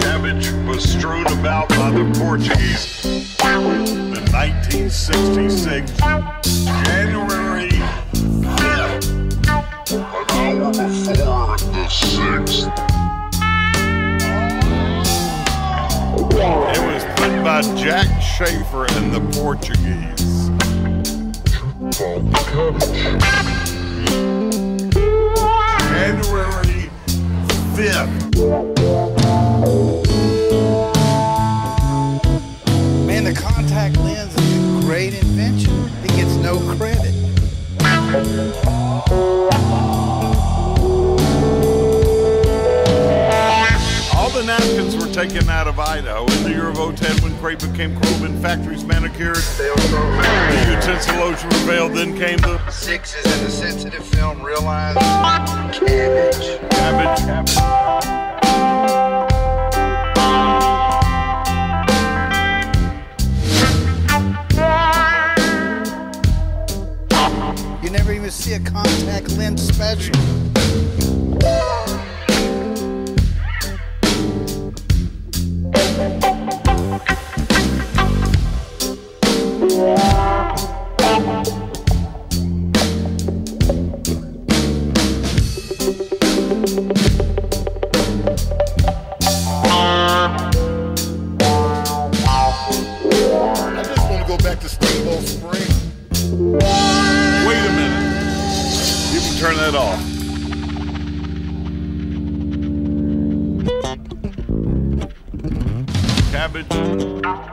cabbage. Was strewn about by the Portuguese in 1966, January 5th, an hour before the 6th. It was put by Jack Schaefer and the Portuguese. January 5th. Man, the contact lens is a great invention. It gets no credit. All the napkins were taken out of Idaho in the year of 010 when crepe became Kroban factories manicured. The utensilosion prevailed, then came the Sixes in the sensitive film realize Cabbage. cabbage. you never even see a contact lens special. Back Spring. Wait a minute. You can turn that off. Cabbage.